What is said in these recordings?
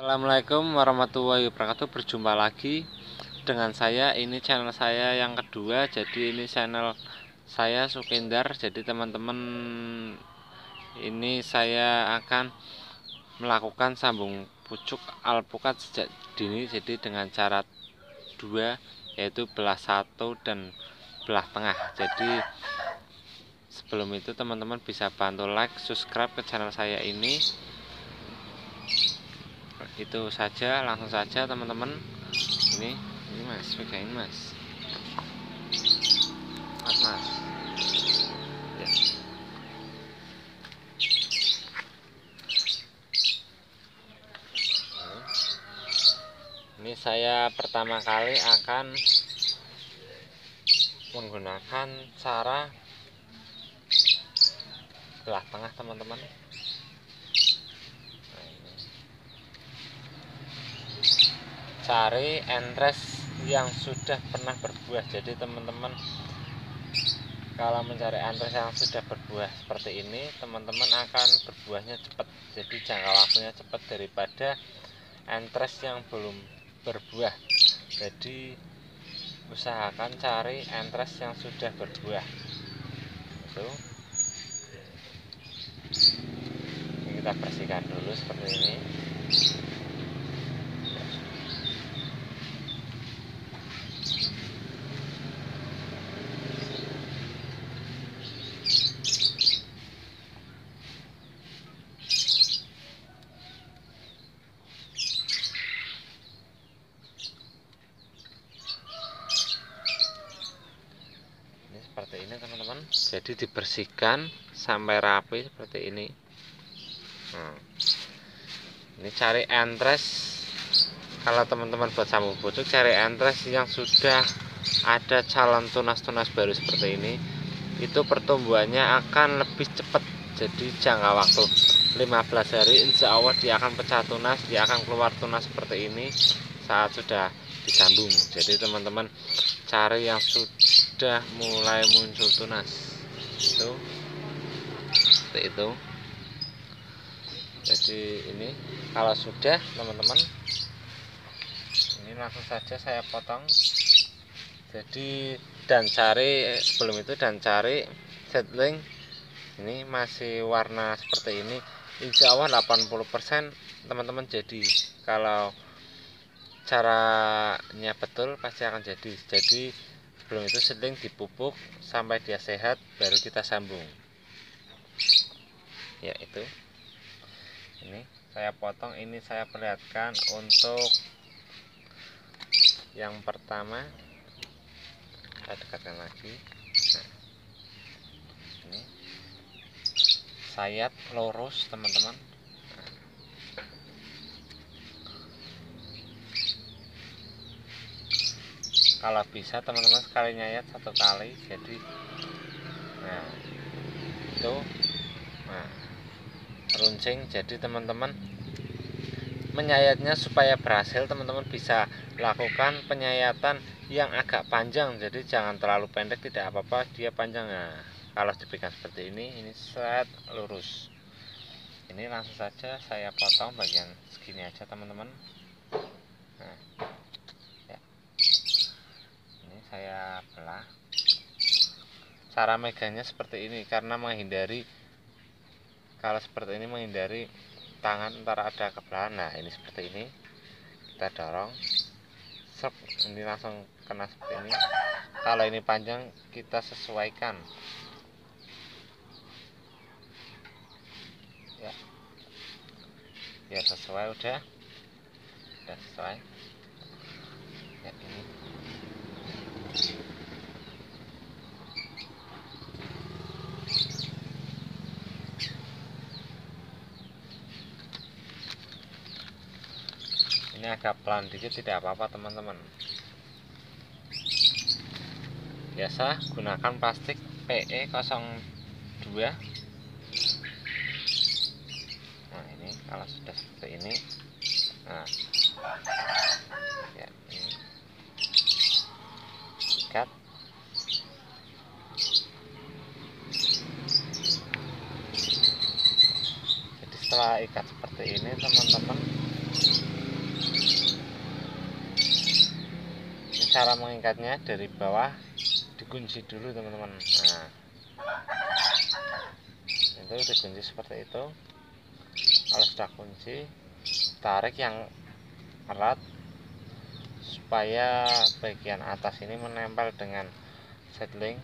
Assalamualaikum warahmatullahi wabarakatuh. Berjumpa lagi dengan saya. Ini channel saya yang kedua. Jadi ini channel saya Sukendar. Jadi teman-teman Ini saya akan Melakukan sambung pucuk alpukat sejak dini. Jadi dengan cara dua Yaitu belah satu dan belah tengah. Jadi Sebelum itu teman-teman bisa bantu like, subscribe ke channel saya ini itu saja langsung saja teman-teman. Ini ini mas pegain mas. Mas mas. Ya. ini saya pertama kali akan menggunakan cara belah tengah teman-teman cari entres yang sudah pernah berbuah. Jadi teman-teman kalau mencari entres yang sudah berbuah seperti ini teman-teman akan berbuahnya cepat. Jadi jangka waktunya cepat daripada entres yang belum berbuah. Jadi usahakan cari entres yang sudah berbuah. Itu. Kita bersihkan dulu seperti ini seperti ini jadi dibersihkan sampai rapi seperti ini. Nah, ini cari entres. Kalau teman-teman buat sambung pucuk cari entres yang sudah ada calon tunas-tunas baru seperti ini. Itu pertumbuhannya akan lebih cepat. Jadi jangka waktu 15 hari insya Allah dia akan pecah tunas dia akan keluar tunas seperti ini saat sudah disambung. Jadi teman-teman cari yang sudah mulai muncul tunas. Itu. Seperti itu. Jadi ini kalau sudah teman-teman ini langsung saja saya potong. Jadi dan cari sebelum itu dan cari seedling ini masih warna seperti ini. Insya Allah 80% teman-teman jadi. Kalau caranya betul pasti akan jadi. Jadi sebelum itu seling dipupuk sampai dia sehat baru kita sambung. Ya itu. Ini saya potong ini saya perlihatkan untuk yang pertama. Saya dekatkan lagi. Nah, ini. Sayat lurus teman-teman kalau bisa teman-teman sekali nyayat satu kali jadi nah itu nah runcing. Jadi teman-teman menyayatnya supaya berhasil teman-teman bisa lakukan penyayatan yang agak panjang. Jadi jangan terlalu pendek tidak apa-apa dia panjang. Nah kalau dipegang seperti ini ini set lurus. Ini langsung saja saya potong bagian segini aja teman-teman. Nah saya belah. Cara megangnya seperti ini karena menghindari kalau seperti ini menghindari tangan antara ada kebelahan nah ini seperti ini. Kita dorong. Sep, ini langsung kena seperti ini. Kalau ini panjang kita sesuaikan. Ya. Ya sesuai udah. Udah sesuai ya ini ini agak pelan dikit tidak apa-apa teman-teman. Biasa gunakan plastik PE 02 nah ini kalau sudah seperti ini. Nah. Ya ini. Ikat. Jadi setelah ikat seperti ini teman-teman cara mengikatnya dari bawah dikunci dulu teman-teman. Nah. Itu dikunci seperti itu. Kalau sudah kunci tarik yang erat supaya bagian atas ini menempel dengan settling.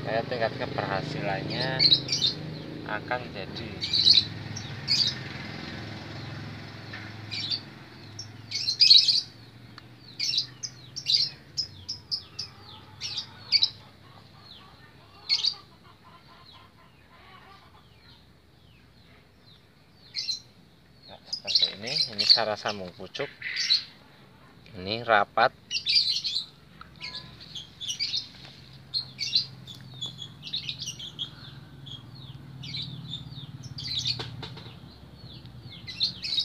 Saya tingkat keberhasilannya akan jadi seperti ini ini cara sambung pucuk ini rapat.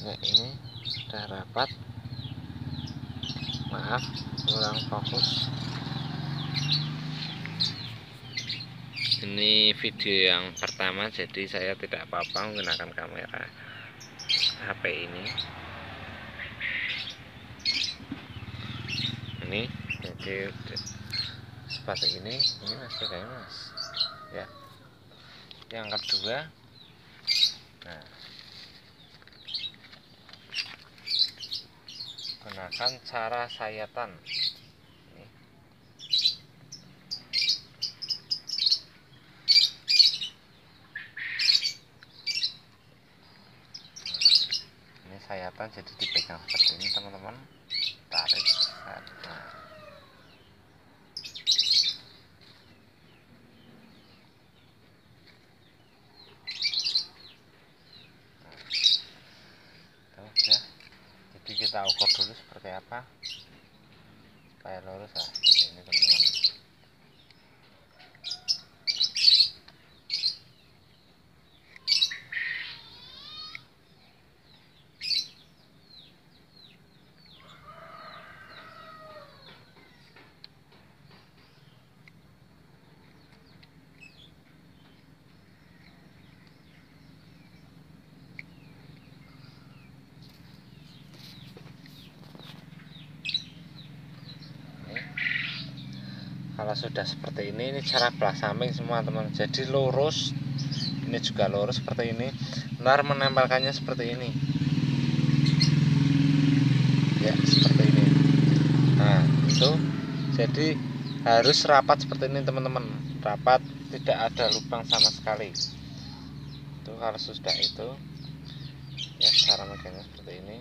Nah ini sudah rapat. Maaf kurang fokus. Ini video yang pertama jadi saya tidak apa-apa menggunakan kamera HP ini ini jadi seperti ini ini masih kayak mas. Ya. Yang kedua nah. Gunakan cara sayatan. Sayatan jadi dipegang seperti ini teman-teman tarik nah. Tuh, ya. jadi kita ukur apa? Supaya lurus lah seperti ini teman-teman kalau sudah seperti ini ini cara belah samping semua teman. Jadi lurus ini juga lurus seperti ini. Ntar menempelkannya seperti ini. Ya seperti ini. Nah itu. Jadi harus rapat seperti ini teman-teman. Rapat tidak ada lubang sama sekali. Itu kalau sudah itu. Ya cara megangnya seperti ini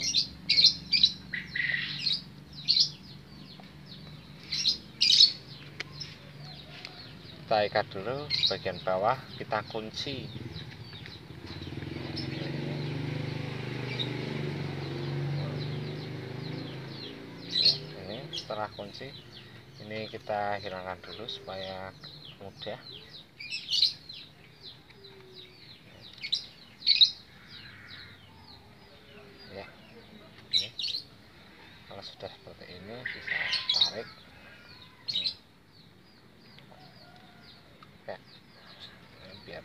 kita ikat dulu bagian bawah kita kunci. Ini setelah kunci ini kita hilangkan dulu supaya mudah ya ini kalau sudah seperti ini bisa tarik biar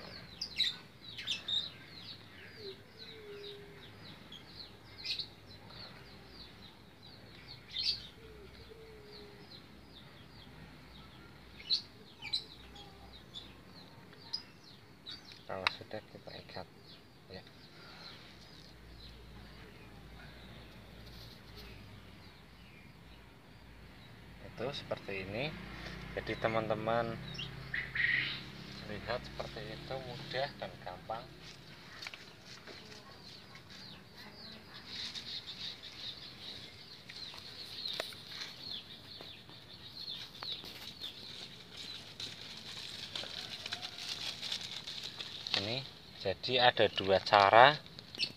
kalau sudah kita ikat ya itu seperti ini. Jadi teman-teman lihat seperti itu mudah dan gampang. Ini jadi ada dua cara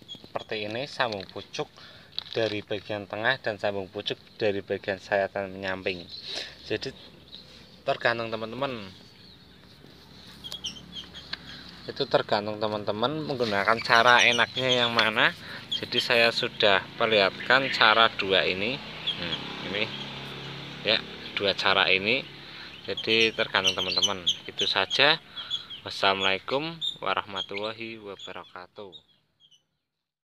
seperti ini sambung pucuk dari bagian tengah dan sambung pucuk dari bagian sayatan menyamping. Jadi tergantung teman-teman. Itu tergantung teman-teman menggunakan cara enaknya yang mana. Jadi saya sudah perlihatkan cara dua ini. Hmm, ini. Ya dua cara ini. Jadi tergantung teman-teman. Itu saja. Wassalamualaikum warahmatullahi wabarakatuh